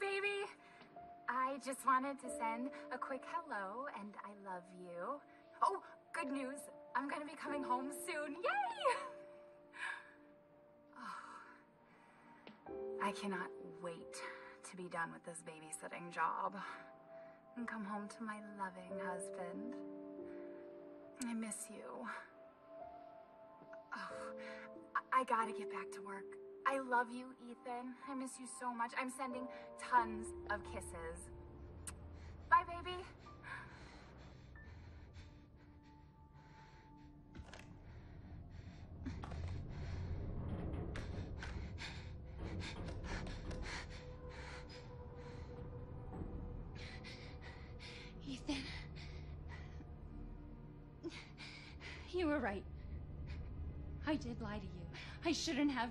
Baby. I just wanted to send a quick hello and I love you. Oh, good news. I'm gonna be coming home soon. Yay! Oh, I cannot wait to be done with this babysitting job and come home to my loving husband. I miss you. Oh, I gotta get back to work. I love you, Ethan. I miss you so much. I'm sending tons of kisses. Bye, baby. Ethan. You were right. I did lie to you. I shouldn't have.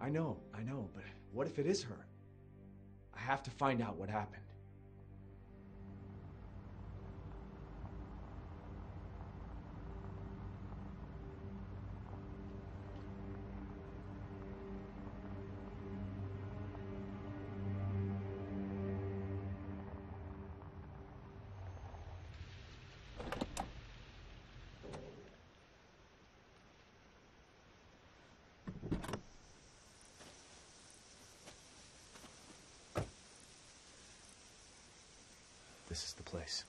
I know, I know, but what if it is her? I have to find out what happened. This is the place.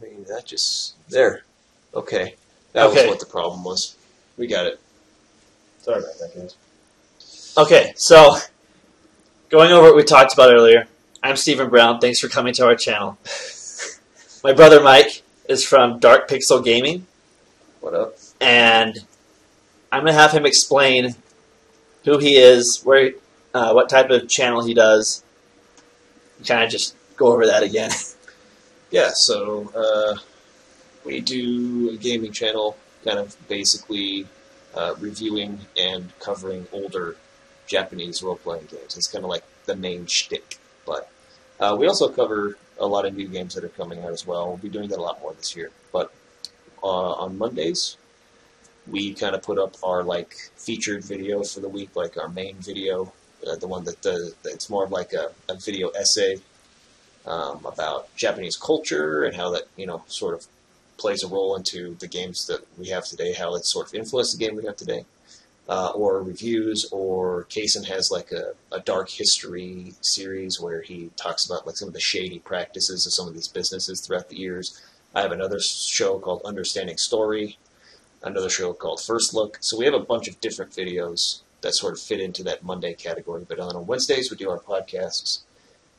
I mean, that just there. Okay, that Okay. was what the problem was. We got it. Sorry about that, guys. Okay, so going over what we talked about earlier, I'm Stephen Brown. Thanks for coming to our channel. My brother Mike is from Dark Pixel Gaming, What up? and I'm gonna have him explain who he is, where, uh, what type of channel he does. Kind of just go over that again. Yeah, so uh, we do a gaming channel, kind of basically uh, reviewing and covering older Japanese role playing games. It's kind of like the main shtick. But uh, we also cover a lot of new games that are coming out as well. We'll be doing that a lot more this year. But uh, on Mondays, we kind of put up our like featured video for the week, like our main video, uh, the one that does. It's more of like a, a video essay um, about Japanese culture and how that you know sort of plays a role into the games that we have today, how it sort of influenced the game we have today, uh, or reviews, or Kaysen has like a, a dark history series where he talks about like some of the shady practices of some of these businesses throughout the years. I have another show called Understanding Story, another show called First Look. So we have a bunch of different videos that sort of fit into that Monday category. But on Wednesdays we do our podcasts.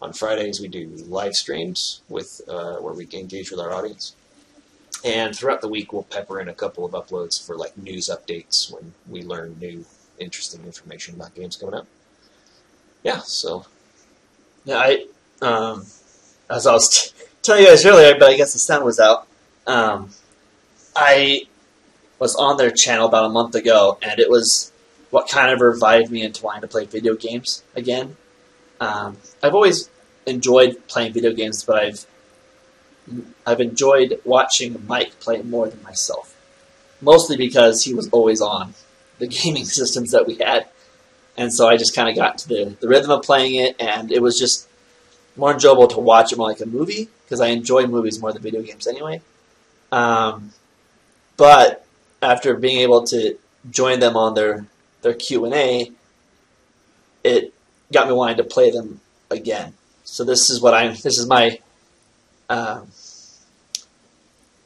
On Fridays we do live streams with uh, where we engage with our audience. And throughout the week we'll pepper in a couple of uploads for like news updates when we learn new interesting information about games coming up. Yeah, so Yeah, I um, as I was t- telling you guys earlier, but I guess the sound was out. Um, I was on their channel about a month ago, and it was what kind of revived me into wanting to play video games again. Um, I've always enjoyed playing video games, but I've I've enjoyed watching Mike play more than myself, mostly because he was always on the gaming systems that we had, and so I just kind of got to the, the rhythm of playing it, and it was just more enjoyable to watch it more like a movie because I enjoy movies more than video games anyway. Um, but after being able to join them on their their Q and A, it got me wanting to play them again. So this is what I'm. This is my um,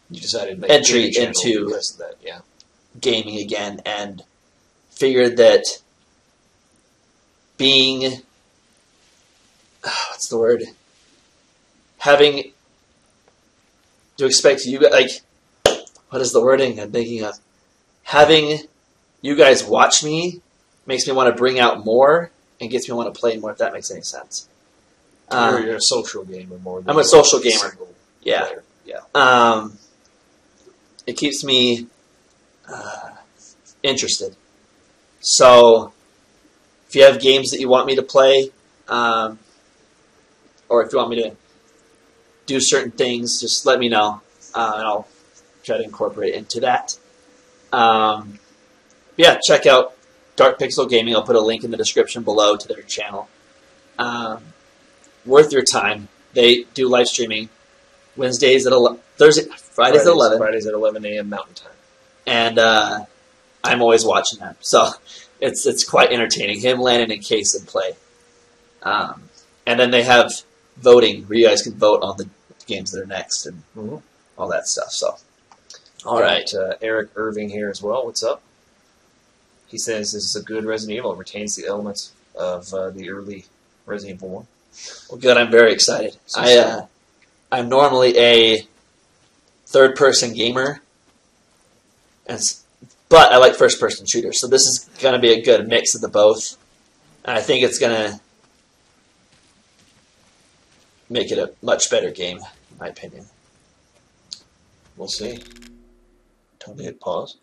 you decided to make Entry into- that. Yeah, gaming again, and figured that being what's the word having to expect you like what is the wording I'm thinking of having you guys watch me makes me want to bring out more and gets me to want to play more if that makes any sense. Um, you're, a social gamer more. Than I'm a social gamer. yeah. player. Yeah. um, it keeps me uh, interested. So, if you have games that you want me to play, um, or if you want me to do certain things, just let me know, uh, and I'll try to incorporate into that. Um, yeah, check out Dark Pixel Gaming. I'll put a link in the description below to their channel. Um, worth your time. They do live streaming Wednesdays at 11, Thursday, Fridays, at 11, Fridays at 11 a.m. Mountain Time. and uh, I'm always watching them. So it's it's quite entertaining. Him, Landon, and Case and play. Um, and then they have voting where you guys can vote on the games that are next and Mhm. all that stuff. So, all right. Uh, Eric Irving here as well. What's up? He says this is a good Resident Evil. It retains the elements of uh, the early Resident Evil one. Well, good. I'm very excited. So I uh, I'm normally a third person gamer, and but I like first person shooters. So this is going to be a good mix of the both, and I think it's going to make it a much better game, in my opinion. We'll see. Tell me hit pause.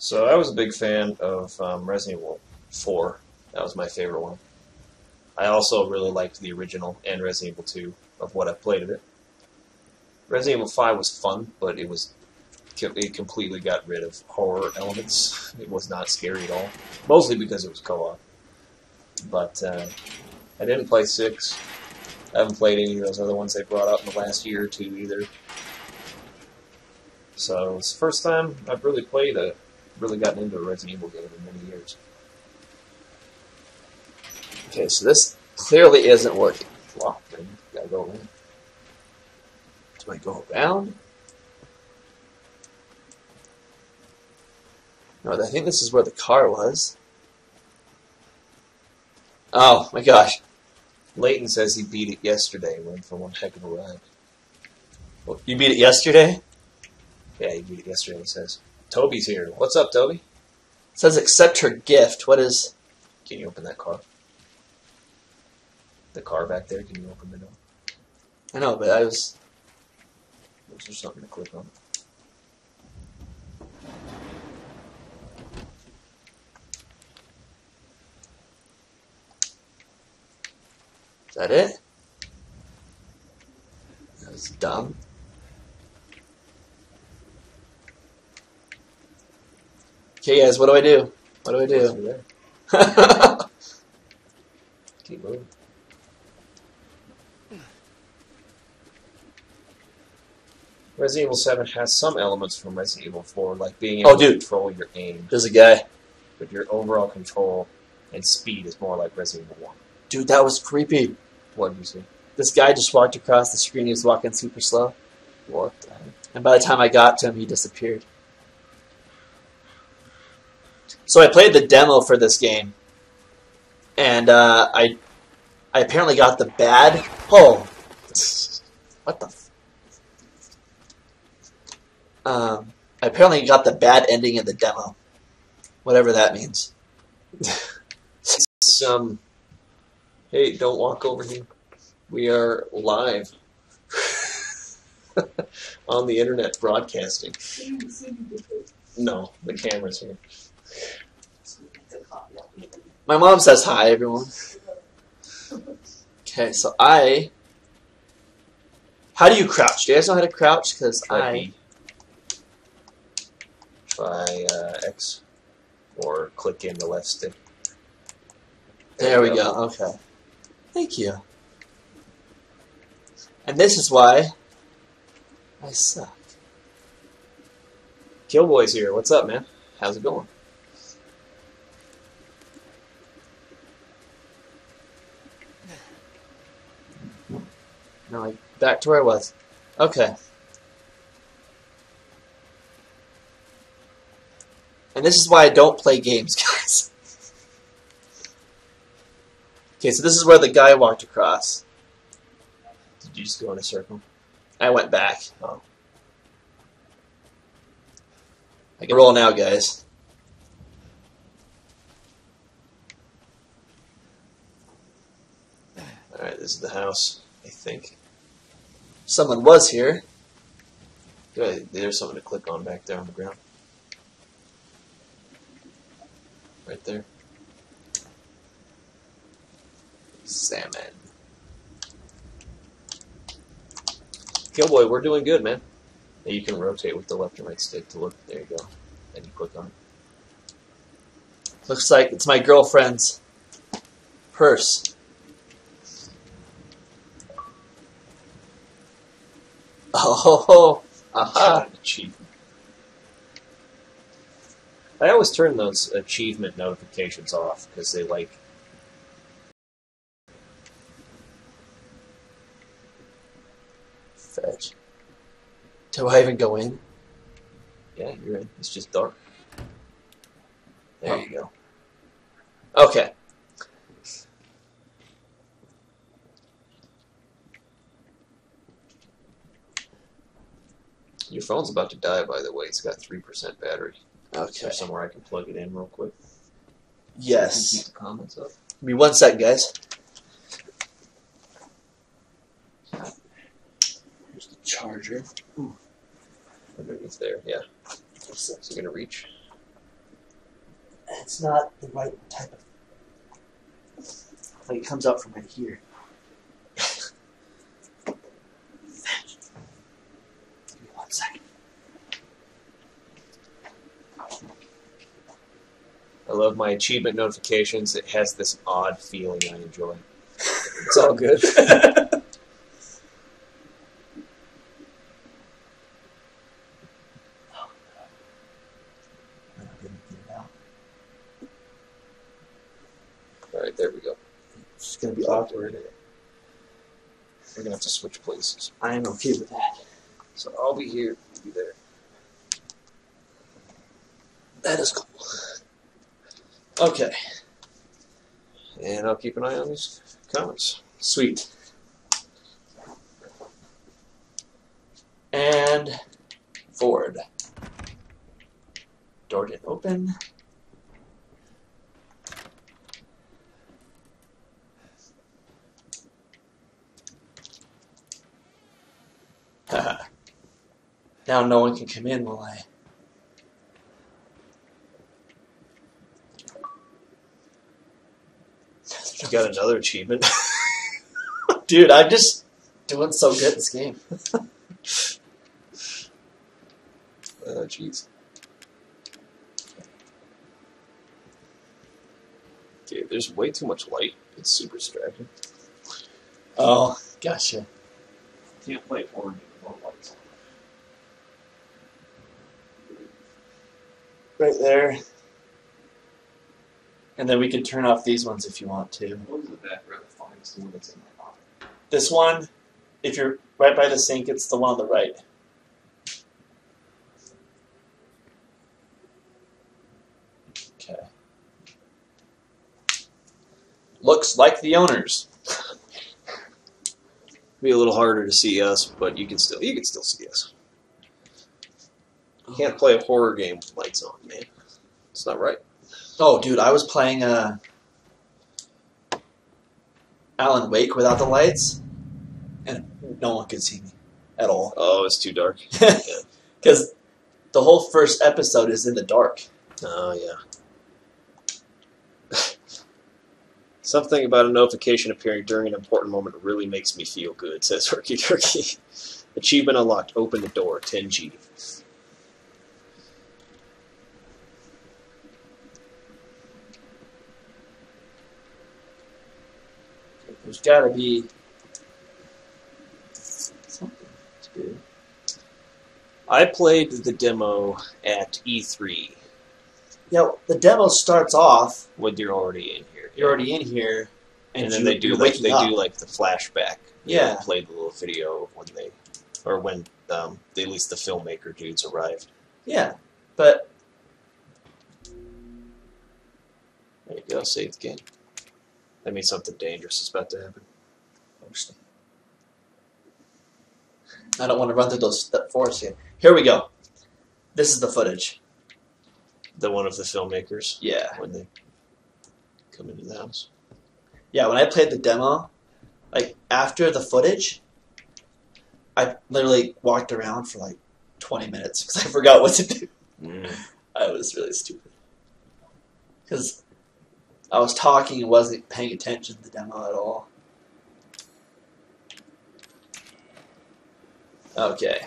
So I was a big fan of um, Resident Evil 4. That was my favorite one. I also really liked the original and Resident Evil 2 of what I've played of it. Resident Evil 5 was fun, but it was it completely got rid of horror elements. It was not scary at all, mostly because it was co-op. But uh, I didn't play 6. I haven't played any of those other ones they brought out in the last year or two either. So it's the first time I've really played a, really gotten into a Resident Evil game in many years. Okay, so this clearly isn't working. Wow, then gotta go around. Do I go around? No, I think this is where the car was. Oh my gosh. Leighton says he beat it yesterday. Went for one heck of a ride. You beat it yesterday? Yeah, he beat it yesterday. He says. Toby's here. What's up, Toby? It says accept her gift. What is. Can you open that car? The car back there. Can you open the door? I know, but I was. Was there something to click on? Is that it? That was dumb. Okay, guys, what do I do? What do I do? Keep moving. Resident Evil 7 has some elements from Resident Evil 4, like being oh, able Oh, to control your aim, There's a guy. but your overall control and speed is more like Resident Evil 1. Dude, that was creepy. What did you see? This guy just walked across the screen. He was walking super slow. What the heck? And by the time I got to him, he disappeared. So I played the demo for this game, and uh, I I apparently got the bad. Oh, what the? F- um, I apparently got the bad ending in the demo, whatever that means. Some. Hey, don't walk over here. We are live on the internet broadcasting. No, the camera's here. My mom says hi, everyone. Okay, so I. How do you crouch? Do you guys know how to crouch? Because I. B. Try uh, X or click in the left stick. There we you go. Okay. Thank you. And this is why I suck. Killboy's here. What's up, man? How's it going? Now I back to where I was. Okay. And this is why I don't play games, guys. okay, so this is where the guy walked across. Did you just go in a circle? I went back. Oh. I can roll now, guys. Alright, this is the house, I think. Someone was here. Good. There's something to click on back there on the ground. Right there. Salmon. Killboy, we're doing good, man. Now you can rotate with the left and right stick to look. There you go. Then you click on it. Looks like it's my girlfriend's purse. Oh, aha. Achievement. I always turn those achievement notifications off because they like. Fetch. Do I even go in? Yeah, you're in. It's just dark. There oh. you go. Okay. Your phone's about to die, by the way. It's got three percent battery. Is Okay. there somewhere I can plug it in real quick? Keep Yes. the comments up. Give me one sec, guys. Here's the charger. Underneath there, yeah. So you're gonna reach. It's not the right type of. Like it comes out from right here. Give me one second. I love my achievement notifications. It has this odd feeling I enjoy. It's all good. I'm not gonna get it out. all right, there we go. It's gonna be awkward. We're gonna have to switch places. I am okay with that. So I'll be here. You be there. That is cool. Okay. And I'll keep an eye on these comments. Sweet. And forward. Door didn't open. now no one can come in while I. You got another achievement. Dude, I'm just doing so good in this game. Oh, jeez. Okay, there's way too much light. It's super distracting. Oh, gotcha. Can't play horror game with no lights Right there. And then we can turn off these ones if you want to. on. What is the background fine? It's the one that's in my pocket. This one, if you're right by the sink, it's the one on the right. Okay. Looks like the owners. Be a little harder to see us, but you can still you can still see us. You can't play a horror game with lights on, man. It's not right. Oh, dude, I was playing uh, Alan Wake without the lights, and no one could see me at all. Oh, it's too dark. Because the whole first episode is in the dark. Oh yeah. Something about a notification appearing during an important moment really makes me feel good, says Herky Turkey. Achievement unlocked. Open the door. 10G. There's got to be something to do. I played the demo at E3 Yeah, the demo starts off. when you're already in here. You're already in here, and, and, then you, they do like they up. do like the flashback. Yeah. play the little video of when they, or when um, they, at least the filmmaker dudes arrived. Yeah, but There you go. Save the game. That means something dangerous is about to happen. I don't want to run through those step fours here. Here we go. This is the footage. The one of the filmmakers Yeah. when they come into the house. Yeah, when I played the demo, like after the footage, I literally walked around for like 20 minutes because I forgot what to do. Mm. I was really stupid. Because I was talking and wasn't paying attention to the demo at all. Okay.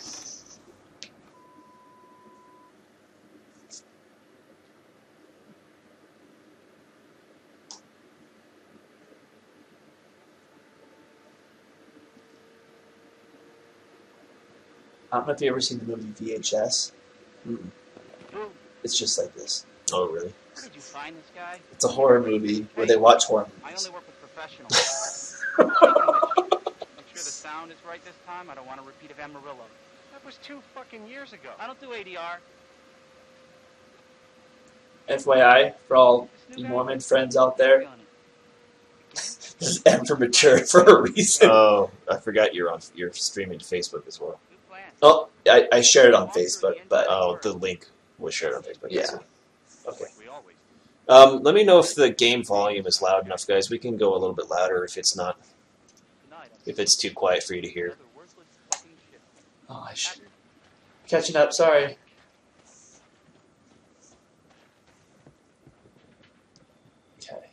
I don't know if you ever seen the movie VHS. Mm-mm. It's just like this. Oh, really? Where did you find this guy? It's a horror movie where they watch horror movies. I only work with professionals. Make sure the sound is right this time. I don't want a repeat of Amarillo. That was two fucking years ago. I don't do ADR. FYI, for all This you? Mormon friends out there, Feeling it. this is M for mature for a reason. oh, I forgot you're on. You're streaming to Facebook as well. Oh, I, I shared it on Facebook, but Oh, the link was shared on Facebook. Yeah. Okay. Um, let me know if the game volume is loud enough, guys. We can go a little bit louder if it's not. If it's too quiet for you to hear. another worthless fucking shit. oh, I should catching up. Sorry. Okay.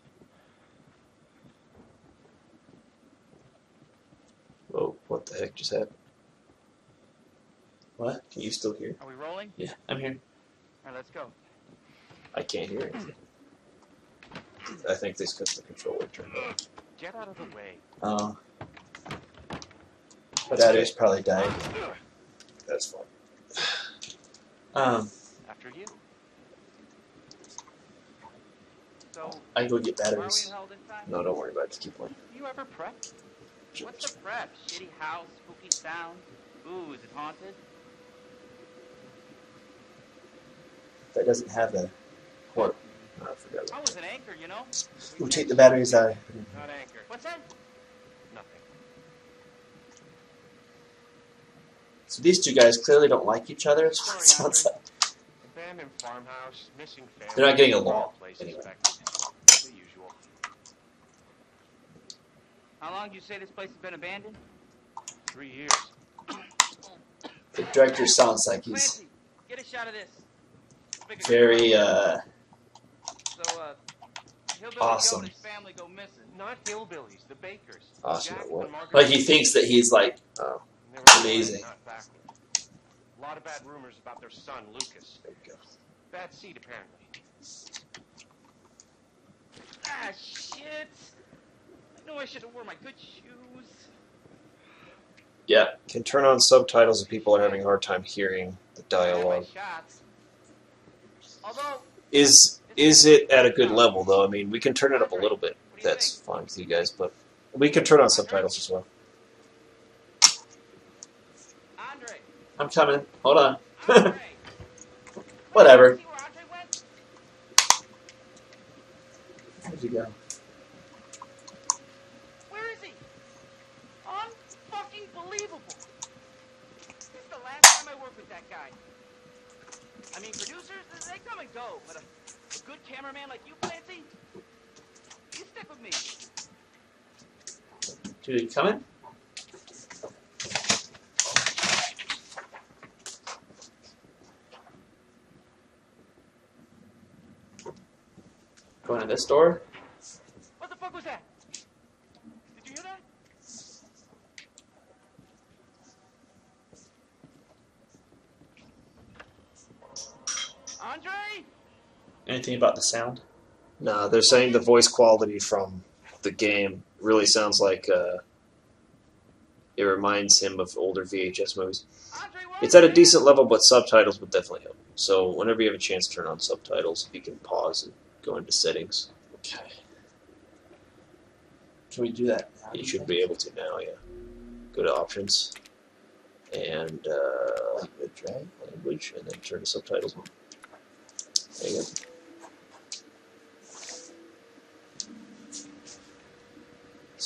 Whoa, what the heck just happened? What? Can you still hear? Are we rolling? Yeah, I'm here. All right, let's go. I can't hear anything. I think this because the controller turned off. get out of the way. Oh. Battery's probably dying. That's fine. Um, After you. So, I can go get where are we batteries. in hell this time? No, don't worry about it. Just keep playing. You ever prep? What's the prep? Shitty house, spooky sound. Ooh, is it haunted? That doesn't have the port. Oh, I forgot. I was an anchor, you know. We'll take the batteries out. Not anchor. What's that? Nothing. So these two guys clearly don't like each other. That's what it sounds like. Abandoned farmhouse, missing family. They're not getting along, Place anyway. The usual. How long do you say this place has been abandoned? Three years. The director sounds like he's Clancy, get a shot of this. Very uh, So, uh, Hillbilly awesome. Joe his family go missing. Not hillbillies, the bakers. Awesome Jack at what? and Marguerite like he thinks that he's like Oh, Amazing. A lot of bad rumors about their son, Lucas. there you go. Bad seed, apparently. Ah, shit! I knew I should have worn my good shoes. yeah. Can turn on subtitles if people are having a hard time hearing the I had my dialogue. Although, Is is it at a good level though? I mean, we can turn it up a little bit. what do you That's fine with you guys, but we can turn on subtitles as well. Andre. I'm coming. Hold on. Whatever. See where Andre went? Where'd you go? Where is he? Unfucking believable. This is the last time I work with that guy. I mean, producers, they come and go, but a, a good cameraman like you, Clancy, you stick with me. Dude, you coming? Going to this door? What the fuck was that? Did you hear that? Andre? Anything about the sound? No, they're saying the voice quality from the game really sounds like uh, it reminds him of older VHS movies. It's at a decent level, but subtitles would definitely help. So whenever you have a chance to turn on subtitles, you can pause and go into settings. Okay. Can we do that? now, You should think? be able to now, yeah. Go to options and uh, Language, right? language, and then turn to subtitles. On. There you go.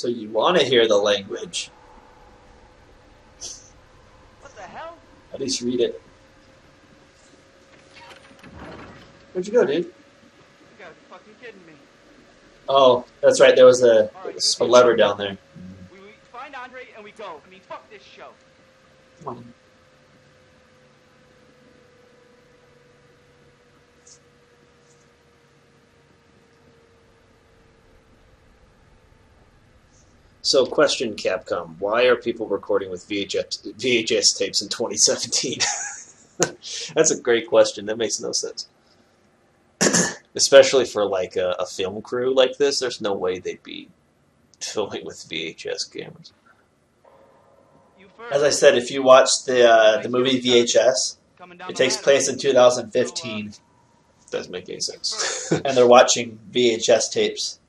So you want to hear the language. What the hell? At least read it. Where'd you go, dude? You gotta be fucking kidding me. Oh, that's right. There was a, right, a lever down there. We, we find Andre and we go. I mean, fuck this show. Come on. So, question Capcom: Why are people recording with VHS VHS tapes in 2017? That's a great question. That makes no sense. Especially for like a, a film crew like this, there's no way they'd be filming with VHS cameras. As I said, if you watch the uh, the movie VHS, it takes place in 2015, Doesn't make any sense. and they're watching VHS tapes.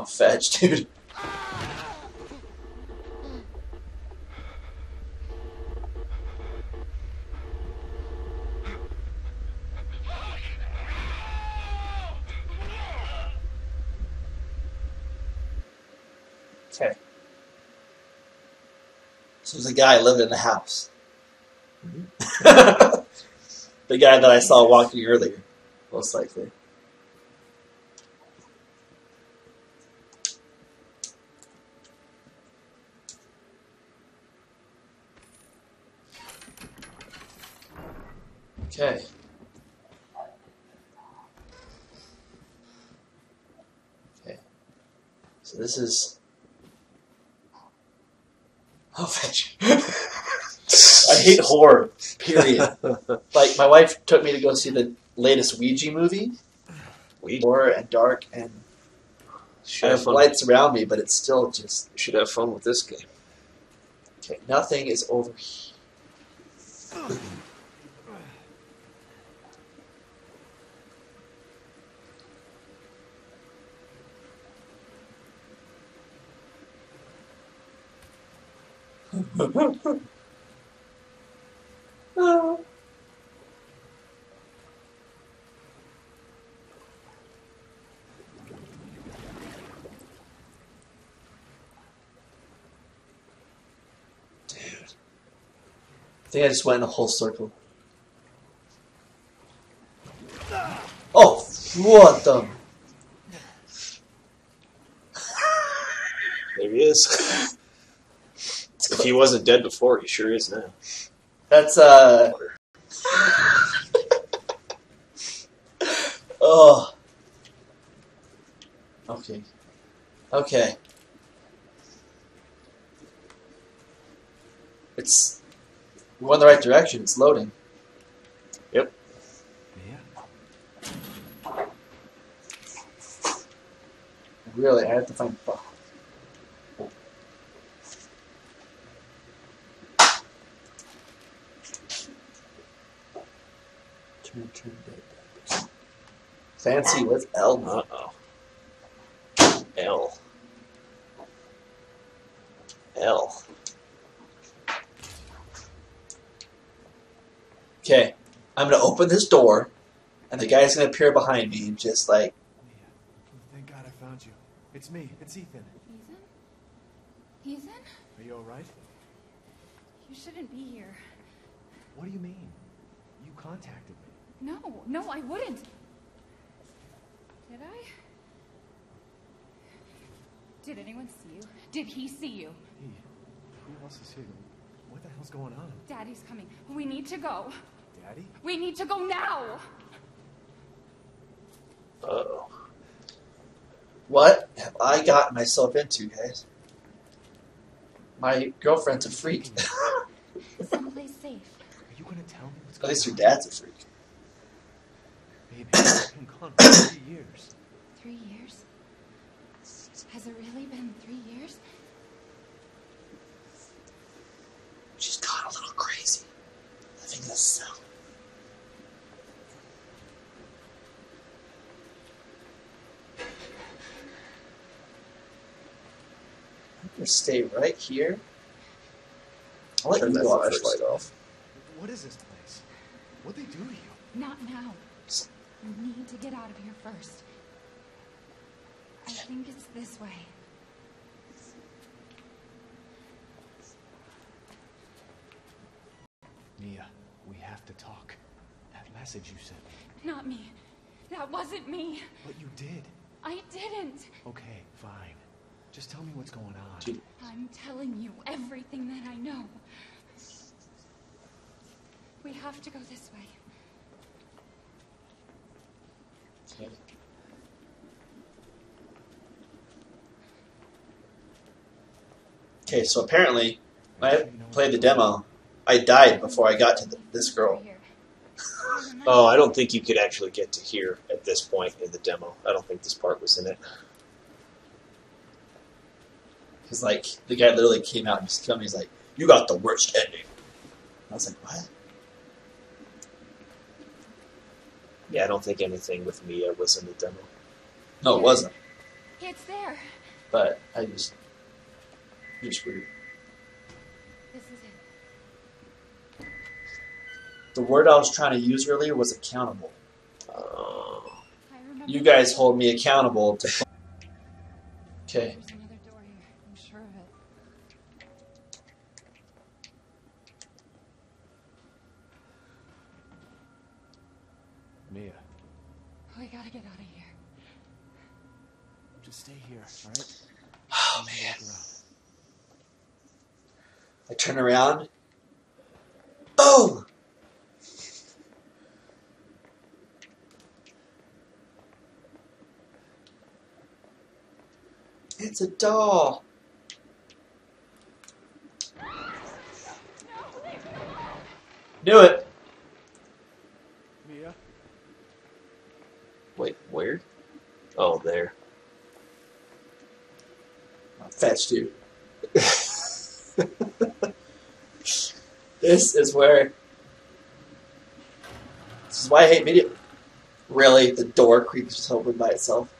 Oh, fetch, dude. Okay. So there's a guy living in the house. the guy that I saw walking earlier, most likely. Okay. Okay. So this is. Oh, fetch. I hate horror. Period. like my wife took me to go see the latest Ouija movie, We horror and dark, and I should have have lights around me, but it's still just Should have fun with this game. okay. Nothing is over here. Dude. I think I just went in a whole circle. Oh, what the? There he is. if he wasn't dead before, he sure is now. That's, uh. oh. Okay. Okay. It's. We're going the right direction. It's loading. Yep. Yeah. Really, I have to find. Turn, turn, dead. Fancy with L. Uh oh. L. L. Okay, I'm gonna open this door, and the guy's gonna appear behind me and just like, thank God I found you. It's me. It's Ethan. Ethan? Ethan? Are you all right? You shouldn't be here. What do you mean? You contacted me. No, no, I wouldn't. Did I? Did anyone see you? Did he see you? Hey, who else is here? What the hell's going on? Daddy's coming. We need to go. Daddy? We need to go now. oh, what have I gotten myself into, guys? My girlfriend's a freak. Someplace safe. Are you gonna tell me what's At going least her on? dad's a freak. Baby, I've been gone for three years. Three years? Has it really been three years? She's gone a little crazy. Living in a cell. I'm gonna stay right here. I'll let Turn you that go out flashlight first. off. What is this place? What'd they do to you? Not now. You need to get out of here first. I think it's this way. Mia, we have to talk. That message you sent me. Not me. That wasn't me. But you did. I didn't. Okay, fine. Just tell me what's going on. I'm telling you everything that I know. We have to go this way. Okay, so apparently, when I played the demo, I died before I got to the, this girl. Oh, I don't think you could actually get to here at this point in the demo. I don't think this part was in it. Because, like, the guy literally came out and just killed me. He's like, You got the worst ending. I was like, What? Yeah, I don't think anything with Mia was in the demo. No, it wasn't. It's there. But I just. You're. This is it. The word I was trying to use earlier was accountable. Uh, You guys hold me accountable to. Okay. There's another door here. I'm sure. Mia, We gotta get out of here. just stay here, alright? Oh, man. I turn around. Boom! It's a doll. Do it. Mia? wait, where? Oh, there. I fetched you. this is where. This is why I hate video. Really, the door creaks open by itself.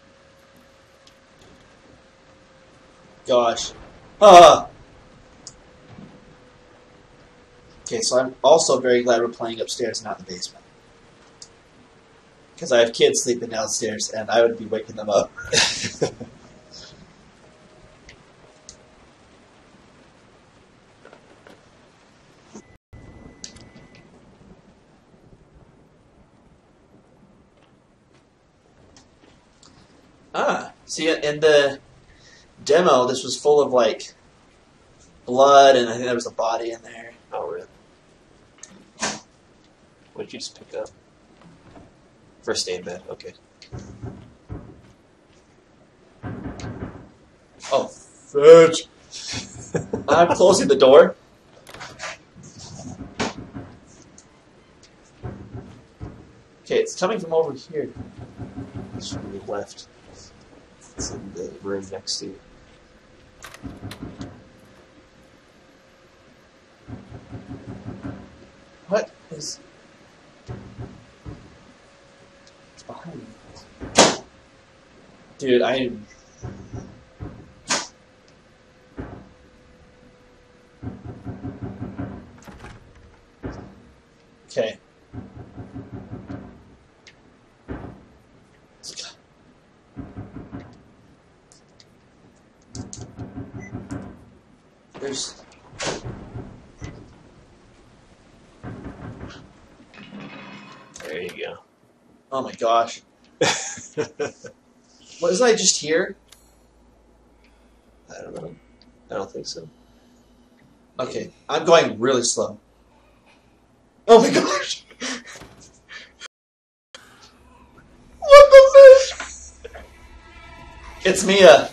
Gosh. Ah. Okay, so I'm also very glad we're playing upstairs, not the basement. Because I have kids sleeping downstairs, and I would be waking them up. Ah, see, in the demo, this was full of like blood, and I think there was a body in there. Oh, really? What did you just pick up? First aid med. Okay. Oh, fudge! I'm closing the door. Okay, it's coming from over here. It's from the left. It's in the room next to you. What is? It's behind me. Dude, I. Okay. There you go. Oh my gosh. Wasn't I just here? I don't know. I don't think so. Okay, I'm going really slow. Oh my gosh! what the fish? It's Mia.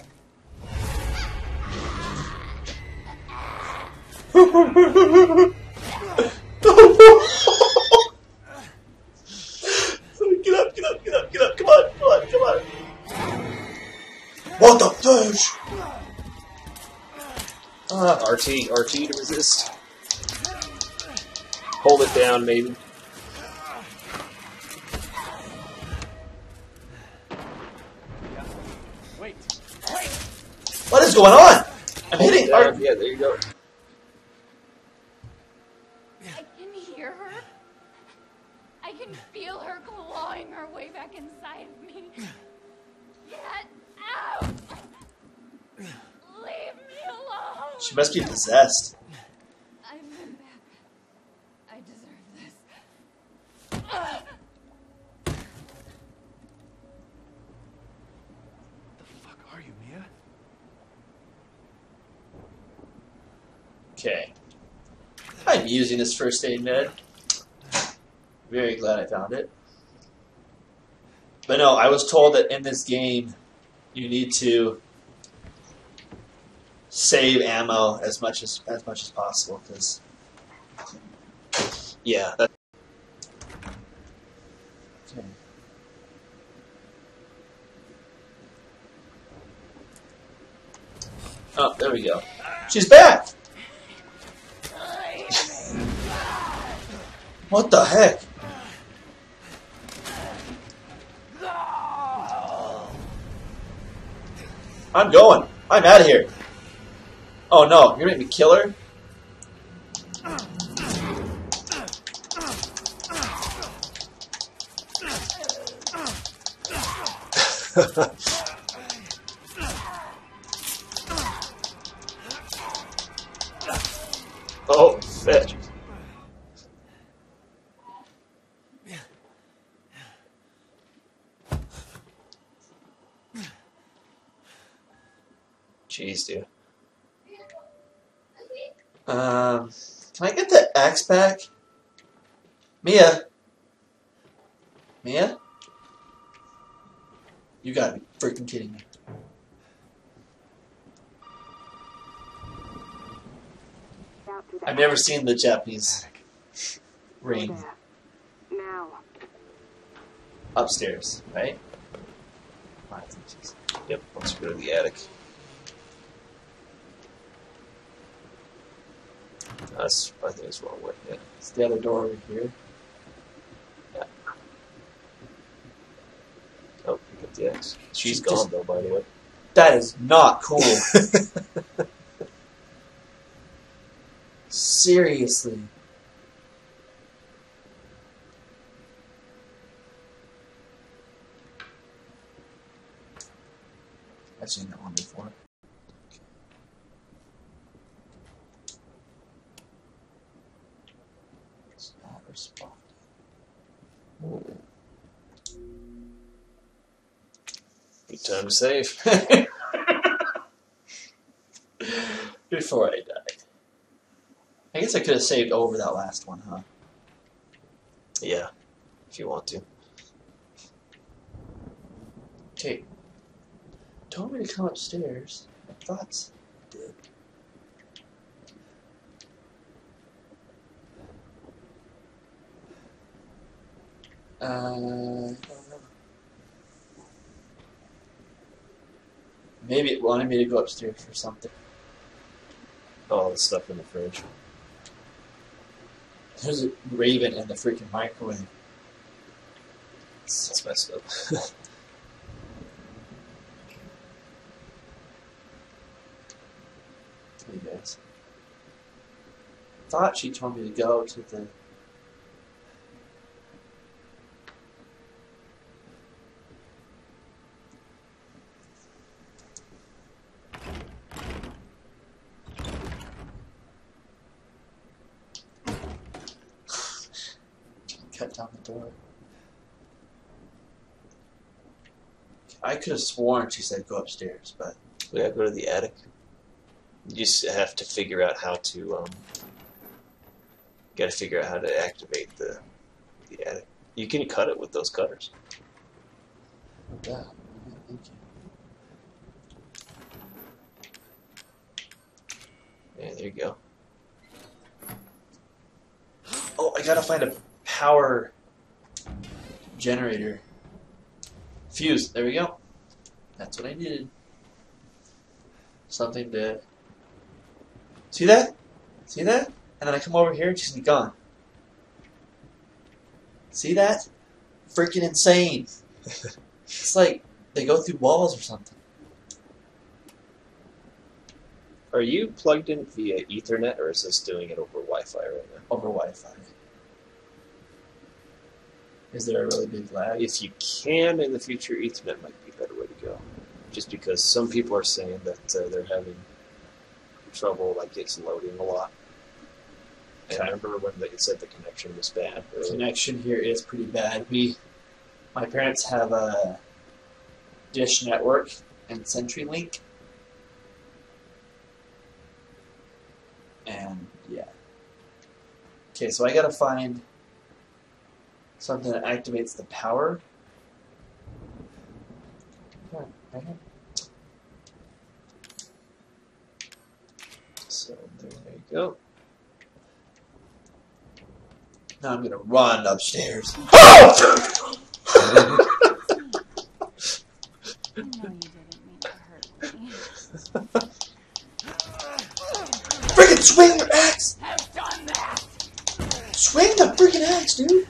Get up, get up, get up, get up. Come on, come on, come on. What the fish? Ah, RT, RT to resist. Hold it down, maybe. Wait. What is going on? I'm hitting. Yeah, yeah, there you go. I can hear her. I can feel her clawing her way back inside of me. Get out! Leave me alone! she must be possessed. I'm back. I deserve this. The fuck are you, Mia? Okay. I'm using this first aid med. Very glad I found it. But no, I was told that in this game, you need to save ammo as much as as much as possible because Yeah, that, Okay. Oh, there we go. She's back! What the heck? I'm going. I'm out of here. Oh no, you're gonna make me kill her? oh, fetch. Jeez, dude. Um, can I get the axe back? Mia? Mia? You gotta be freaking kidding me. I've never seen the Japanese ring Now. upstairs, right? Yep, let's go to the attic. That's, I think it's the wrong way. Yeah. It's the other door over here. Pick up the axe. She's She's gone, just- though, by the way. That is not cool. Seriously. I've seen that one before. It's not responding. Good time to save. Before I died. I guess I could have saved over that last one, huh? Yeah, if you want to. Okay. Told me to come upstairs. I thought s- did. Uh, I don't know. Maybe it wanted me to go upstairs for something. All the stuff in the fridge. There's a raven in the freaking microwave. That's messed up. Hey guys. Thought she told me to go to the. down the door. I could have sworn she said go upstairs, but We gotta go to the attic. You just have to figure out how to. Um, gotta figure out how to activate the the attic. You can cut it with those cutters. yeah, yeah, thank you. Yeah, there you go. Oh, I gotta find a power generator. Fuse. There we go. That's what I needed. Something to. See that? See that? And then I come over here and she's gone. See that? Freaking insane. it's like they go through walls or something. Are you plugged in via Ethernet, or is this doing it over Wi-Fi right now? Over Wi Fi. Is there a really big lag? If you can in the future, Ethernet might be a better way to go. Just because some people are saying that uh, they're having trouble, like it's loading a lot. And I remember when they said the connection was bad. earlier. connection here is pretty bad. We, my parents have a Dish Network and CenturyLink, and yeah. Okay, so I gotta find something that activates the power. Come on, right here. So there you go. Now I'm gonna run upstairs. I know you didn't mean to hurt me. Freaking swing your axe! Have done that! Swing the freaking axe, dude!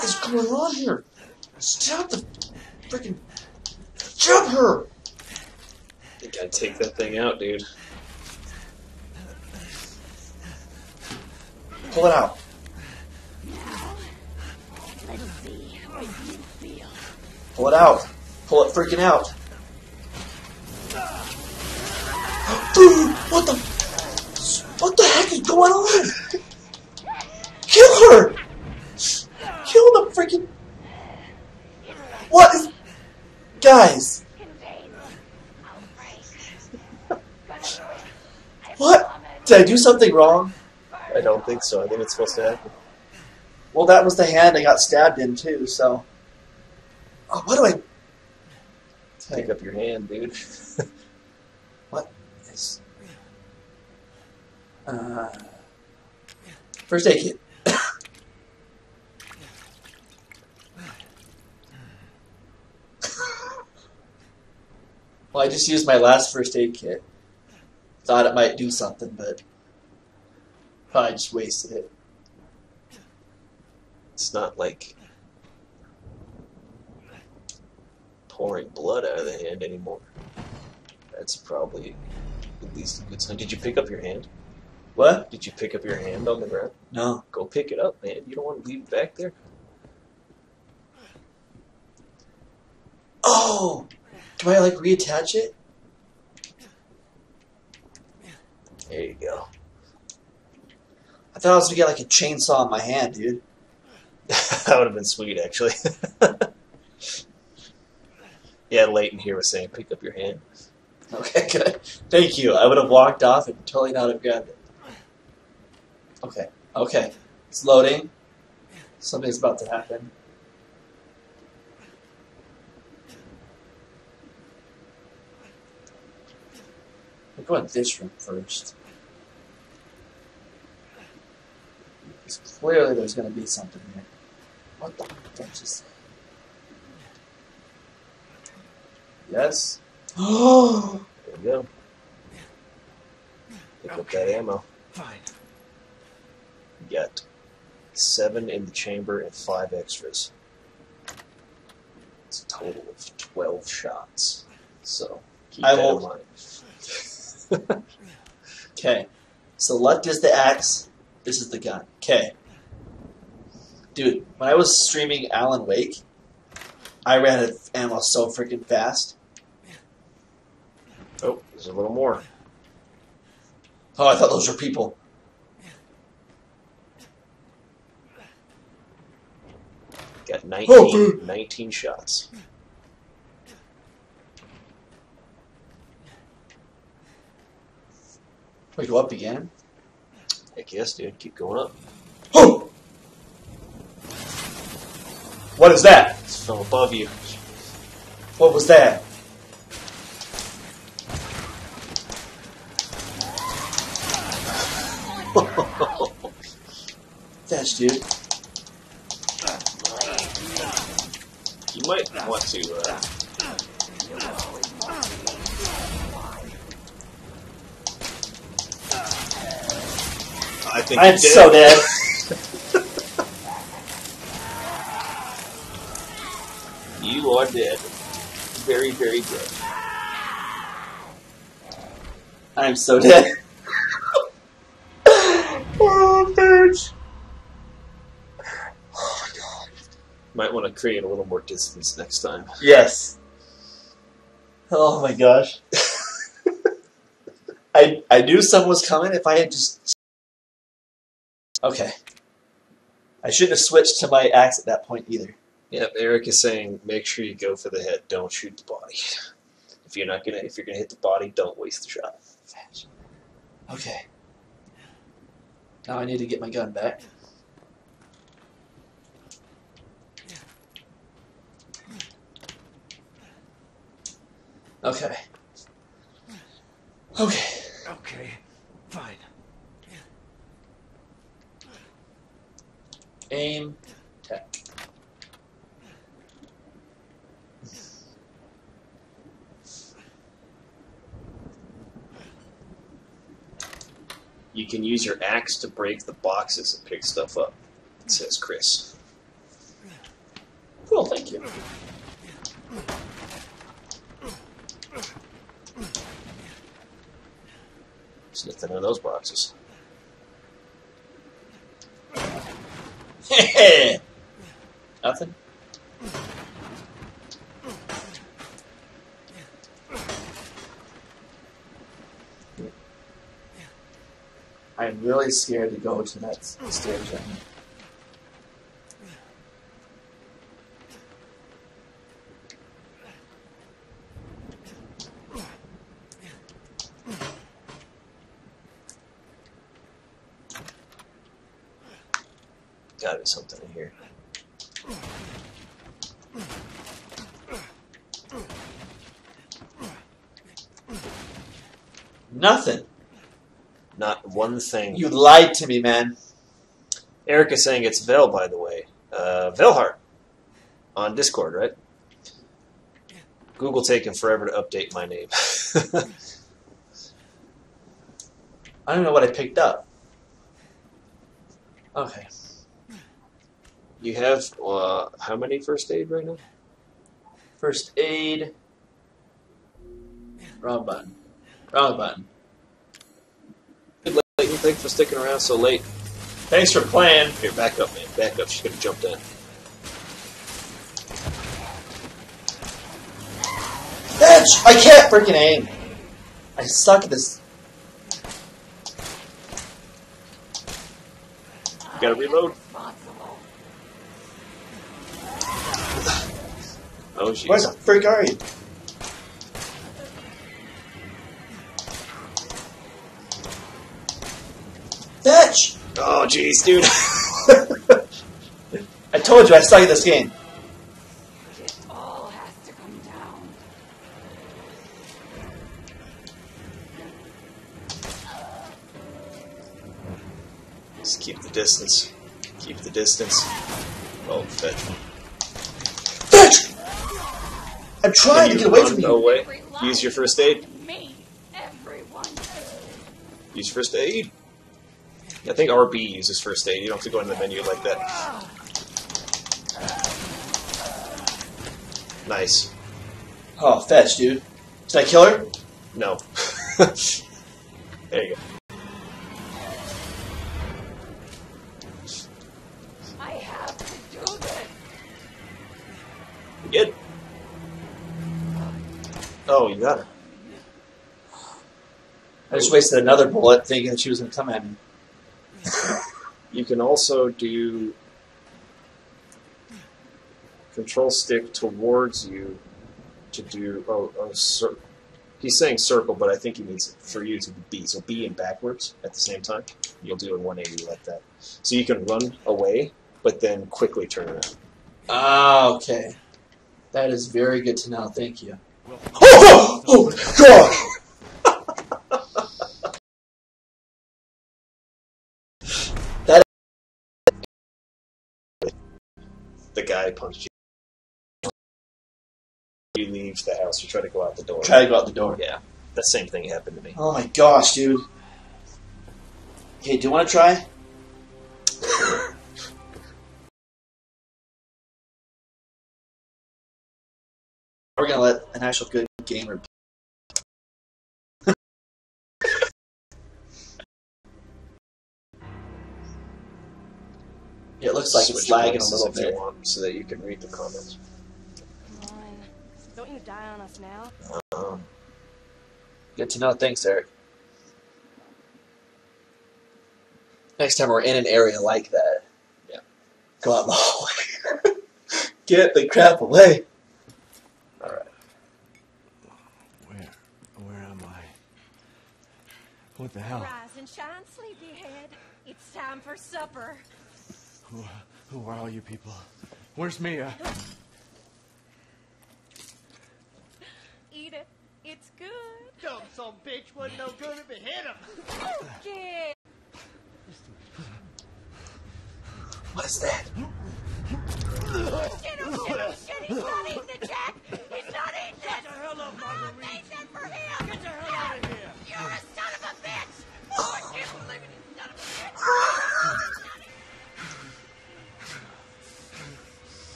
What is going on here? Stop the freaking jump her! You gotta take that thing out, dude. Pull it out. Let's see what you feel. Pull it out. Pull it freaking out. Dude, what the? What the heck is going on? Kill her! Freaking. What is? Guys, Contain. Outbreak. Gonna do it. I What? did I do something wrong? I don't think so. I think it's supposed to happen. Well, that was the hand I got stabbed in too. So, oh, what do I? Pick up your hand, dude. Yes. Uh, first aid kit. Well, I just used my last first aid kit. Thought it might do something, but probably just wasted it. It's not like pouring blood out of the hand anymore. That's probably at least a good sign. Did you pick up your hand? What? Did you pick up your hand on the ground? No. Go pick it up, man. You don't want to leave it back there. Oh! Do I like reattach it? There you go. I thought I was gonna get like a chainsaw in my hand, dude. that would have been sweet, actually. yeah, Leighton here was saying, pick up your hand. Okay, good. Thank you. I would have walked off and totally not have grabbed it. Okay, okay. It's loading. Something's about to happen. We'll go in this room first. 'Cause clearly there's going to be something here. What the fuck did I just say? Yes? Oh! There you go. Pick up that ammo. Fine. You got seven in the chamber and five extras. It's a total of 12 shots. So keep I that will- in mind. okay. So left is the axe. This is the gun. Okay. Dude, when I was streaming Alan Wake, I ran out of ammo so freaking fast. Oh, there's a little more. Oh, I thought those were people. Got 19, oh, 19 shots. We go up again. Heck yes, dude. Keep going up. What is that? It's from above you. What was that? Fetch, dude. You might want to. Uh, I think I'm so dead. You are dead. Very, very dead. I'm so dead. oh, bitch. Oh my god. Might want to create a little more distance next time. Yes. Oh my gosh. I I knew someone was coming if I had just Okay. I shouldn't have switched to my axe at that point either. Yep, Eric is saying make sure you go for the head. Don't shoot the body. If you're not gonna, if you're gonna hit the body, don't waste the shot. Okay. Now I need to get my gun back. Okay. Okay. Okay, fine. Aim. Tech. You can use your axe to break the boxes and pick stuff up. Says Chris. Cool, thank you. There's nothing in those boxes. Nothing? I'm really scared to go to that s- stairs right now. Gotta be something in here. Nothing. Not one thing. You lied to me, man. Eric is saying it's Vel, by the way. Uh, Velhart on Discord, right? Google taking forever to update my name. I don't know what I picked up. Okay. You have uh, how many first aid right now? First aid. Wrong button. Wrong button. Good Clayton, thanks for sticking around so late. Thanks for playing. Here, back up, man. Back up. She's gonna jump in. Bitch! I can't freaking aim. I suck at this. You gotta reload. Oh, jeez. the frick are you? Bitch! Oh, jeez, dude. I told you I suck at this game. It all has to come down. Just keep the distance. Keep the distance. Oh, fetch. Bitch! I'm trying to get away from you. away? Use your first aid. Me. Everyone. Use first aid. I think RB uses first aid. You don't have to go into the menu like that. Nice. Oh, fetch, dude. Did I kill her? No. there you go. Oh, got her. I just wasted another bullet thinking that she was going to come at me. You can also do. control stick towards you to do. Oh, oh cir- he's saying circle, but I think he means for you to be. So be in backwards at the same time. You'll do a 180 like that. So you can run away, but then quickly turn around. Ah, okay. That is very good to know. Thank you. Oh, oh, gosh! The guy punched you. You leave the house. You try to go out the door. Try to go out the door. Yeah, that same thing happened to me. Oh my gosh, dude. Okay, do you want to try? We're gonna let an actual good gamer. it looks like it's Switch lagging a little if you bit. want, so that you can read the comments. Come on. Don't you die on us now? Um, Good to know. Thanks, Eric. Next time we're in an area like that, Yeah. go out in the hallway. Get the crap away. all right. Where? Where am I? What the hell? Rise and shine, sleepyhead. It's time for supper. Who, who are all you people? Where's Mia? Eat it. It's good. Dumb some bitch wasn't no good if it hit him. Kid. What is that? Shit, oh shit, oh shit. He's not eating it, Jack.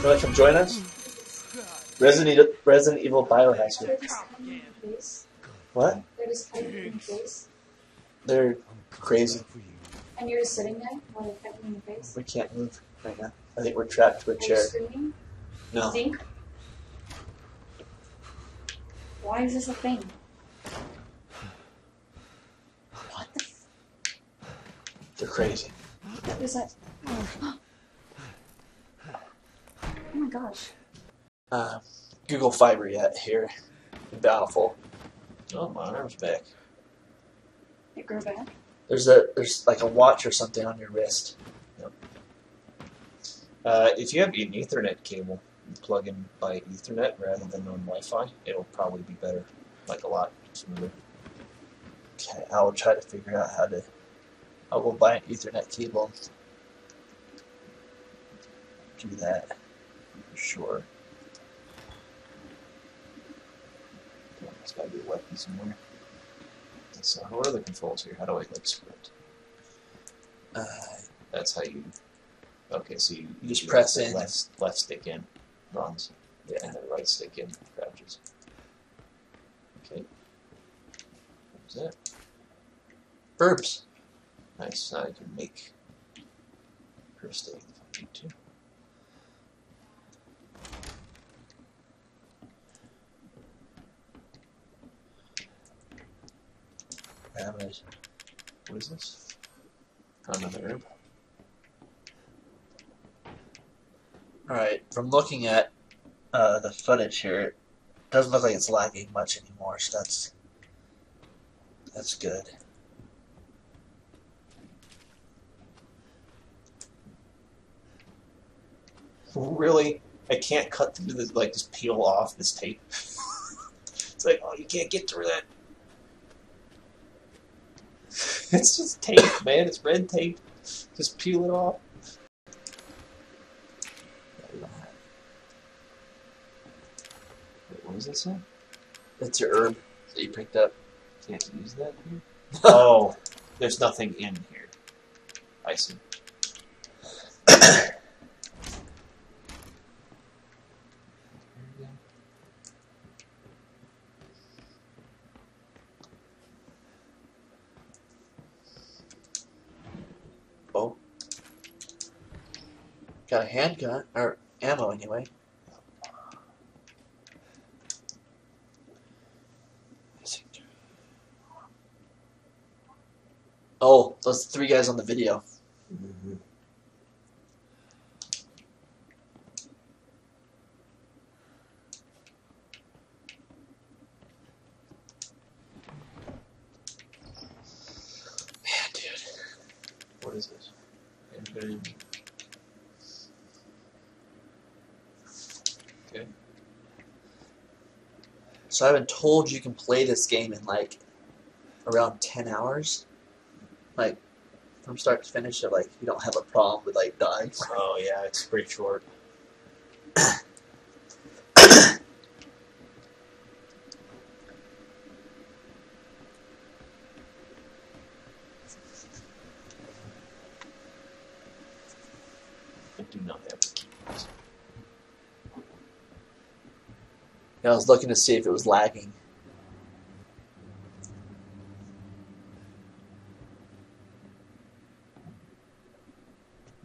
You want to come join us? Resident Evil, Resident Evil Biohazard. They're just cutting in the face. What? They're just cutting in the face. They're crazy. And you're just sitting there while they're cutting in the face. We can't move right now. I think we're trapped to a Are you chair. screaming? No. Think? Why is this a thing? What the f- They're crazy. what is that? Oh my gosh. Uh, Google Fiber yet here in Bountiful. Oh, my arm's back. It grew back. There's a there's like a watch or something on your wrist. Uh, if you have an Ethernet cable, plug in by Ethernet rather than on Wi-Fi. It'll probably be better, like a lot smoother. Okay, I will try to figure out how to. I'll buy an Ethernet cable. Do that for sure. There's got to be a weapon somewhere. So, what are the controls here? How do I like sprint? Uh, That's how you. Okay, so you, You just you press the in. Left, left stick in, runs. Yeah, and then right stick in, crouches. Okay. What's that? verbs. Nice. Now I can make her stay if I need to. Parameters. What is this? Another herb. All right. From looking at uh, the footage here, it doesn't look like it's lagging much anymore. So that's that's good. Really? I can't cut through this, like, just peel off this tape. it's like, oh, you can't get through that. it's just tape, man. It's red tape. Just peel it off. Wait, what does that say? That's your herb that you picked up. Can't use that here? oh, there's nothing in here. I see. Oh. Got a handgun or ammo anyway. Oh, those three guys on the video. Mm-hmm. Seven. Okay. So I've been told you can play this game in like around ten hours. Like from start to finish, so like you don't have a problem with like dying. Oh yeah, it's pretty short. I do not have the keys. I was looking to see if it was lagging.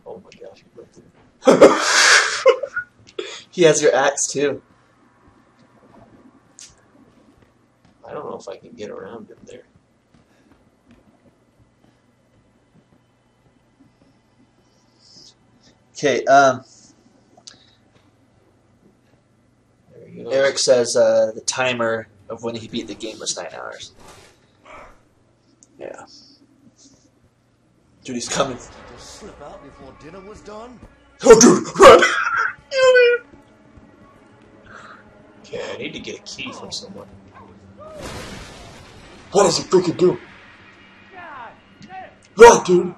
Oh my gosh. He has your axe too. I don't know if I can get around him there. Okay, um, There he goes. Eric says uh, the timer of when he beat the game was nine hours. Yeah. Dude, he's coming. Just slip out before dinner was done? Oh, dude, run! Okay, I need to get a key from someone. what does he freaking do? Run, dude!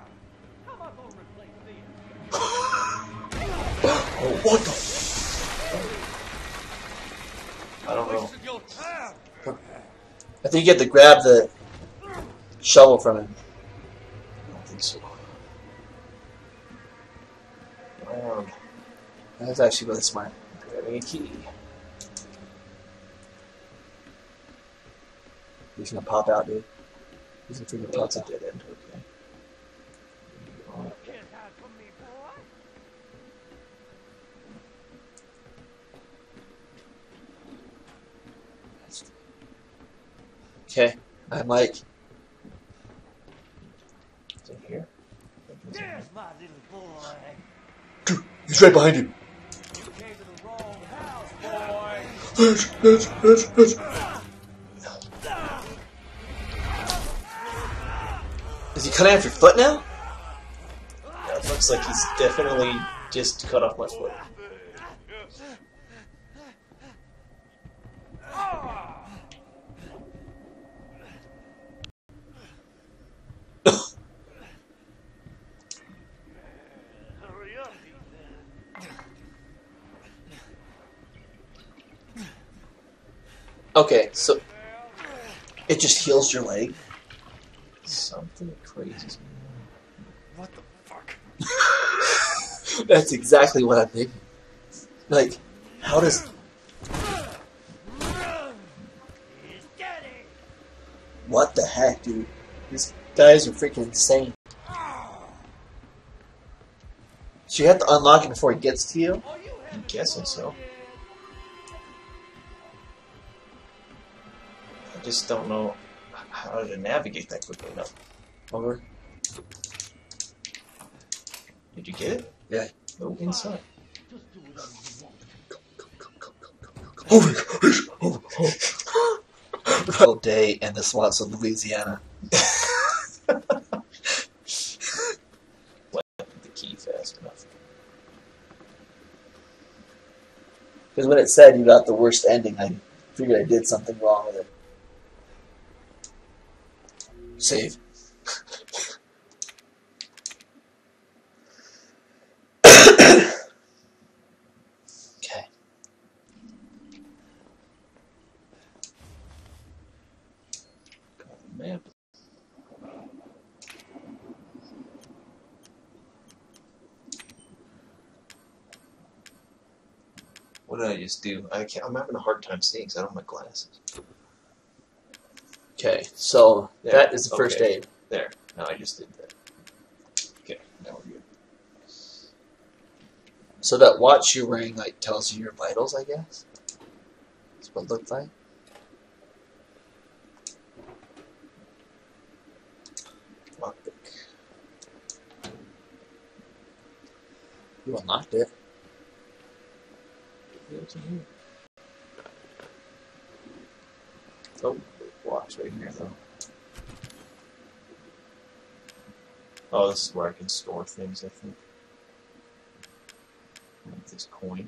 I think you have to grab the shovel from him. I don't think so. Around. That's actually really smart. Grabbing a key. He's gonna pop out, dude. He's gonna freaking pop out. dead end. Okay. Can't hide from me, boy. Okay, I'm like, Is it here? There's my little boy. he's right behind you. You came to the wrong house, boy. Is he cutting off your foot now? Yeah, it looks like he's definitely just cut off my foot. Oh. So it just heals your leg. Something crazy. What the fuck? That's exactly what I'm thinking. Like, how does what the heck, dude? These guys are freaking insane. So you have to unlock it before it gets to you. I'm guessing so. Just don't know how to navigate that quickly enough. Over. Did you get it? Yeah. Go inside. Just do whatever you want. Over. Over. All day in the swamps of Louisiana. the key fast enough. Because when it said you got the worst ending, I figured I did something wrong with it. Save. okay. Map. What did I just do? I can't, I'm having a hard time seeing because I don't have my glasses. Okay, so There, that is the first aid. There. No, I just did that. Okay, now we're good. So that watch you're wearing like tells you your vitals, I guess. That's what it looked like. Lockpick. You unlocked it. What's in here? Oh, box right here, though. Oh, this is where I can store things, I think. Like this coin.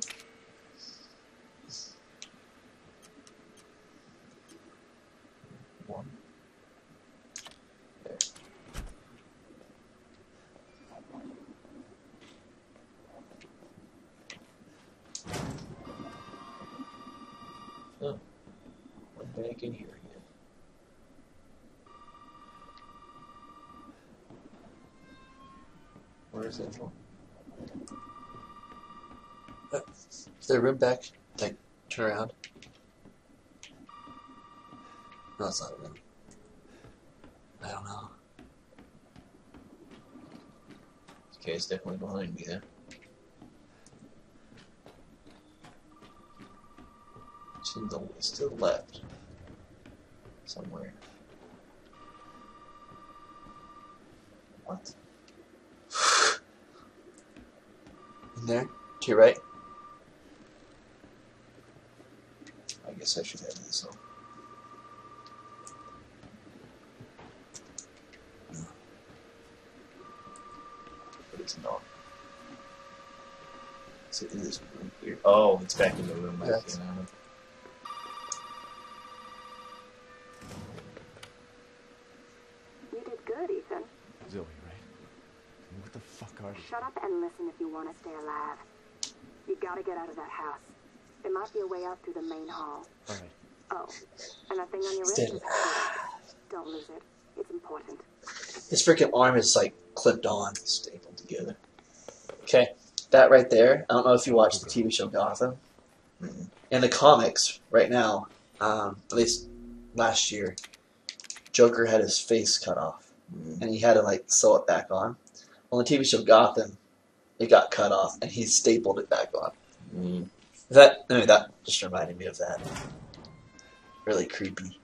Is there a room back? Like, turn around. No, it's not a room. I don't know. Okay, it's definitely behind me there. The it's to the left. Somewhere. What? In there? To right? I guess I should have this on. But it's not. Is it in this room here? Oh, it's back in the room. I Yes. came. You did good, Ethan. Zoe, right? What the fuck are they? Shut up and listen if you want to stay alive. You gotta get out of that house. There might be a way out through the main hall. Alright. Oh, and that thing on your wrist Stay is. Don't lose it. It's important. His freaking arm is like clipped on. Stapled together. Okay, that right there. I don't know if you watched the TV show Gotham. Mhm. In the comics, right now, um, at least last year, Joker had his face cut off, Mhm. and he had to like sew it back on. On the TV show Gotham, it got cut off, and he stapled it back on. Mm. That anyway, that just reminded me of that. Really creepy.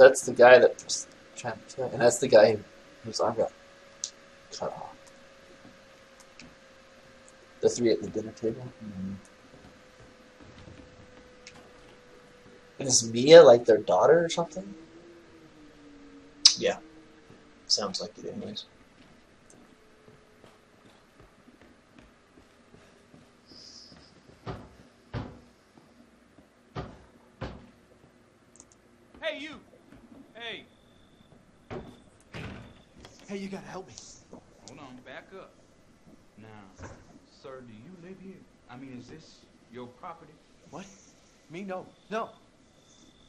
That's the guy that was trying to kill, and that's the guy whose arm got cut off. The three at the dinner table. Mhm. And is Mia like their daughter or something? Yeah. Sounds like it, anyways. Hey, you! Hey, Hey, you gotta help me. hold on, back up. Now, sir, do you live here? I mean, is this your property? What? Me? No. No.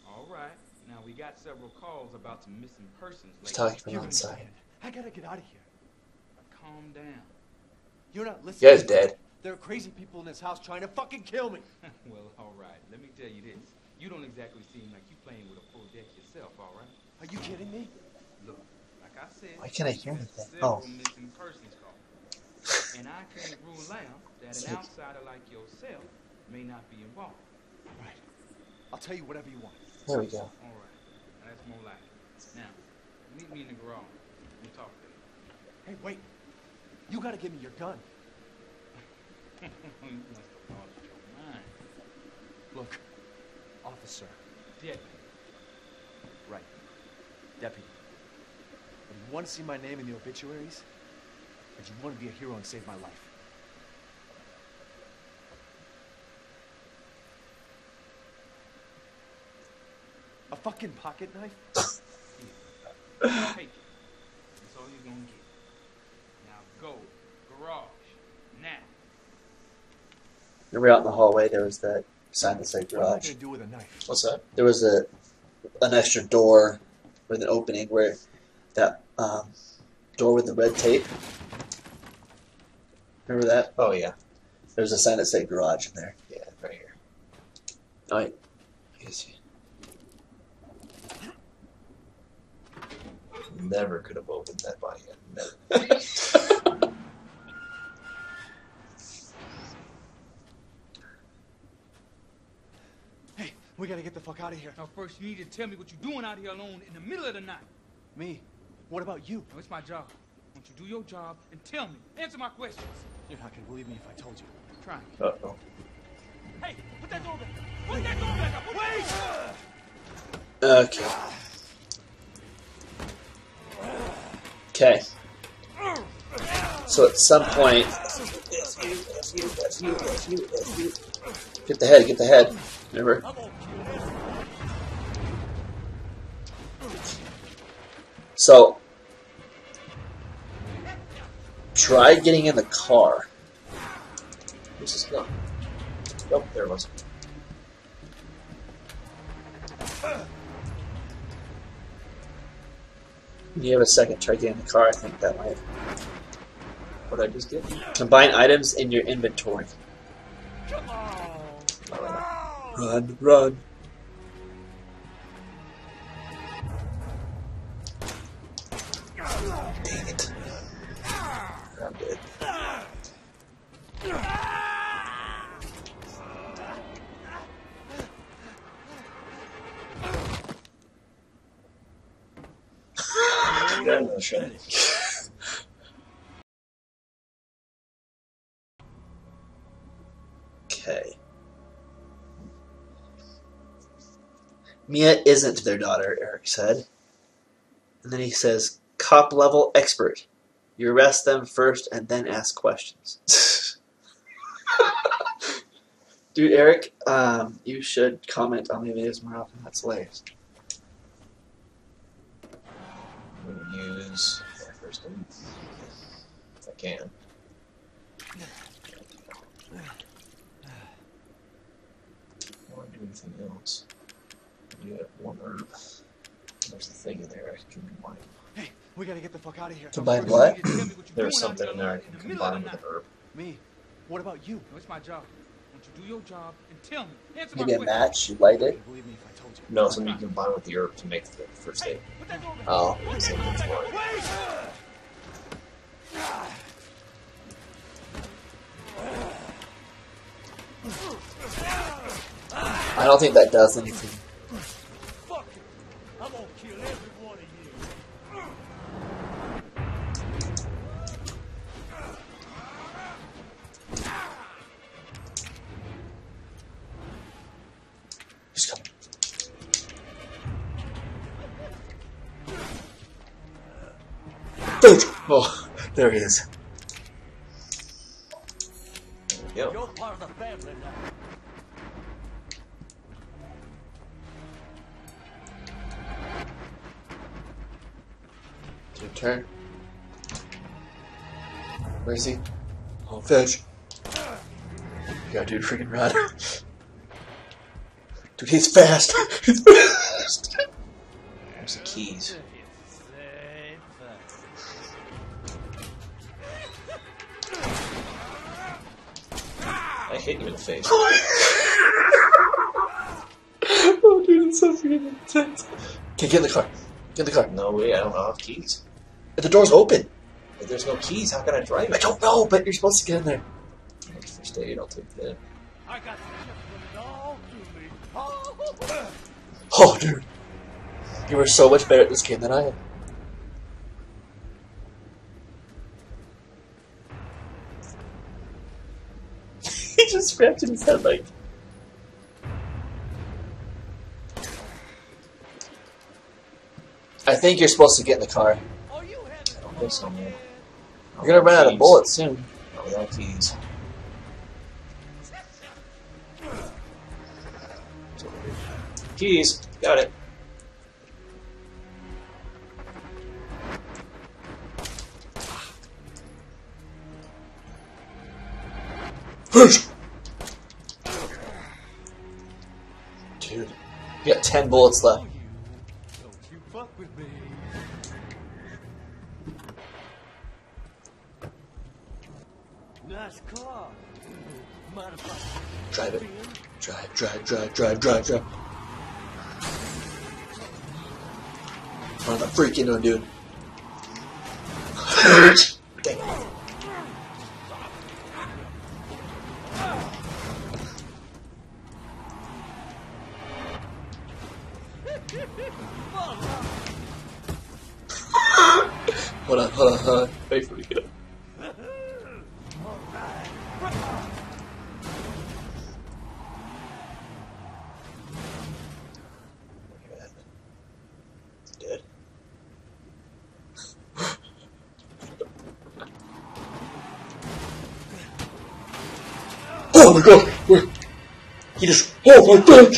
All right. Now, we got several calls about some missing persons He's lately. talking from You're outside. I gotta get out of here. Calm down. You're not You listening. guy's dead. There are crazy people in this house trying to fucking kill me. well, all right. Let me tell you this. You don't exactly seem like you playing with a full deck yourself, all right? Are you kidding me? Look, like I said, Why can't I hear there's anything? Oh. missing persons and I can't rule out that an outsider like yourself may not be involved. Right. I'll tell you whatever you want. There we go. All right. That's more like it. Now, meet me in the garage. We'll talk later. Hey, wait. You gotta give me your gun. you must have lost your mind. Look, officer. Deputy. Right. Deputy. But you want to see my name in the obituaries? Or do you want to be a hero and save my life? A fucking pocket knife? Take it. That's all you're gonna get. Now go. Garage. Now. Remember out in the hallway there was that sign that said What am I garage. gonna do with a knife? What's that? There was a an extra door with an opening where that um, door with the red tape. Remember that? Oh, yeah. There's a sign that said garage in there. Yeah, right here. Oh, wait. I guess you- never could have opened that by hand. Never. Hey, we gotta get the fuck out of here. Now, first, you need to tell me what you're doing out here alone in the middle of the night. Me? What about you? No, it's my job. Won't you do your job and tell me? Answer my questions. You're not gonna believe me if I told you. Try. Uh oh. Hey, put that door back. Put that door back up. Wait! Okay. Okay. So at some point, get the head, get the head. Remember? So, try getting in the car. Where's this gun? Nope, there it was. You have a second, try getting in the car. I think that might What I just did? combine items in your inventory. Run, run. Okay. Mia isn't their daughter, Eric said. And then he says, cop level expert. You arrest them first and then ask questions. Dude, Eric, um, you should comment on my videos more often. That's hilarious. I'm gonna use my first aid. If I can. I want to do anything else. You have one herb. There's a thing in there I can combine. Hey, we gotta get the fuck out of here. Combine what? you need to tell me what you're There's something in there I can in the middle of combine with an herb. Me? What about you? No, it's my job. Won't you do your job and tell me? Answer Maybe my a questions. match, you light it. believe me if I told you. No, something you can combine with the herb to make the first aid. Put that door back. Oh. Same thing's back. Wait! I don't think that does anything. Oh, there he is. There. You're part of the family now. It's your turn. Where is he? Oh, fish. Yeah, dude, freaking run. Dude, he's fast. he's fast. There's the keys. Hit you in the face. oh, dude, it's so freaking intense. Okay, get in the car. Get in the car. No way, I don't have keys. The door's open. If there's no keys, how can I drive I don't know, but you're supposed to get in there. First aid, I'll take that. I got to put it all to me. Oh. Oh, dude. You were so much better at this game than I am. he just his head like. I think you're supposed to get in the car. I don't think so, man. You're gonna run out of bullets soon. Oh, keys. Keys, got it. Push! 10 bullets left. Don't you fuck with me. Nice car. Drive it. Drive, drive, drive, drive, drive, drive. Run the freaking on, dude. Dang it. Hold on, hold on, hold on. Wait for me to get up. Dead. Oh my god! Where? He god!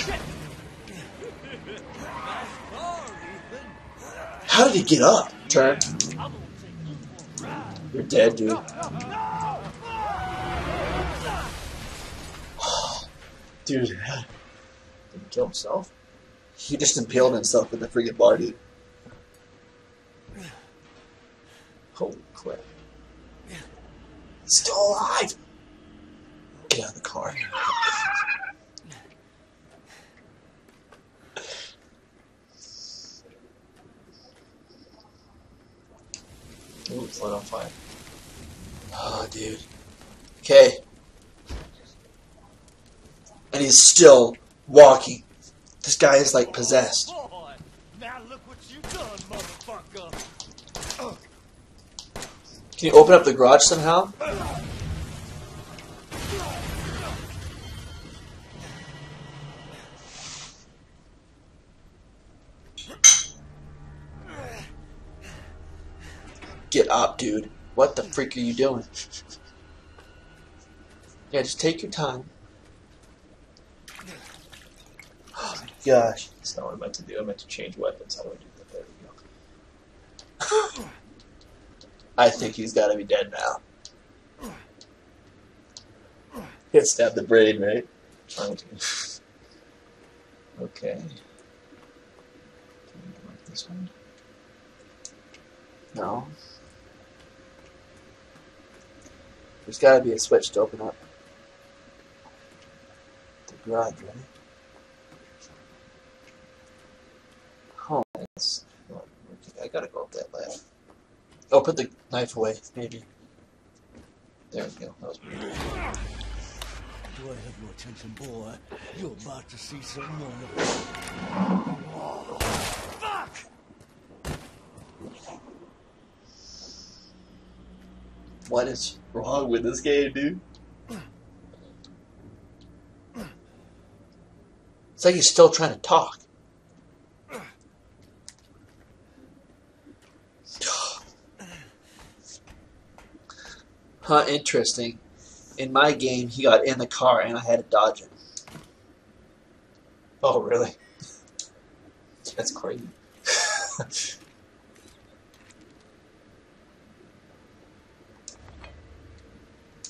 How did he get up? Turn. You're dead, dude. Dude, Did he kill himself? he just impaled himself with the freaking bar, dude. Holy crap. He's still alive! Get out of the car. Ooh, it's lit on fire. Oh, dude. Okay. And he's still walking. This guy is like possessed. Boy, now look what you done, motherfucker. Can you open up the garage somehow? Get up, dude. What the freak are you doing? Yeah, just take your time. Oh my gosh. That's not what I meant to do. I meant to change weapons. How do I do that? There we go. I think he's got to be dead now. Hit stab the brain, right? Trying to. okay. Can we like this one? No. There's got to be a switch to open up the garage, right? Oh, That's not working. I gotta go up that ladder. oh, put the knife away, maybe. There we go. That was pretty good. Do I have your attention, boy? You're about to see some wonderful. What is wrong with this game, dude? It's like he's still trying to talk. Huh, interesting. In my game, he got in the car and I had to dodge him. Oh, really? That's crazy.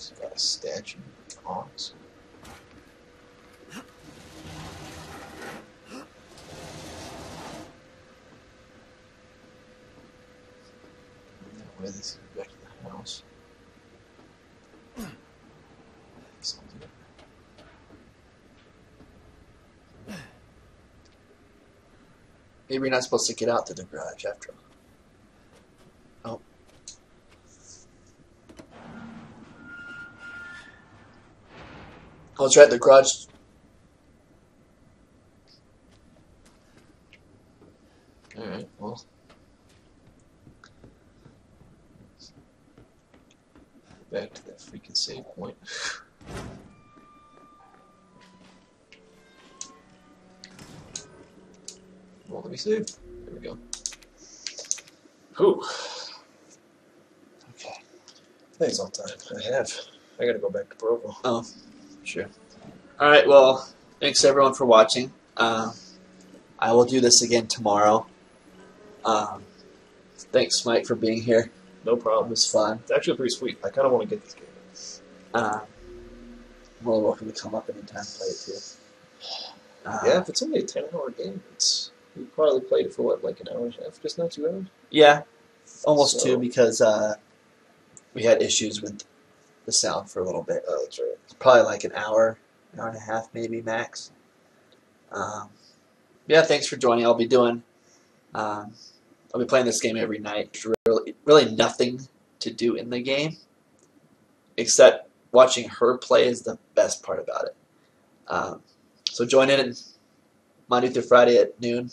He's got a statue on it. Where this is back to the house. Something. Maybe you're not supposed to get out to the garage after all. Oh. It's right. The garage. I gotta go back to Provo. Oh, sure. All right. Well, thanks everyone for watching. Um, I will do this again tomorrow. Um, thanks, Mike, for being here. No It problem. was fun. It's actually pretty sweet. I kind of want to get this game. Um, well, welcome to come up anytime and play it too. Uh, yeah, if it's only a 10 hour game, it's. We probably played it for what, like an hour and a half? Just not two hours? Yeah, almost So- two because uh, we had issues with the sound for a little bit. Oh, that's right. It's probably like an hour, hour and a half, maybe max. Um, yeah, thanks for joining. I'll be doing. Um, I'll be playing this game every night. Really, really nothing to do in the game, except watching her play is the best part about it. Um, so join in Monday through Friday at noon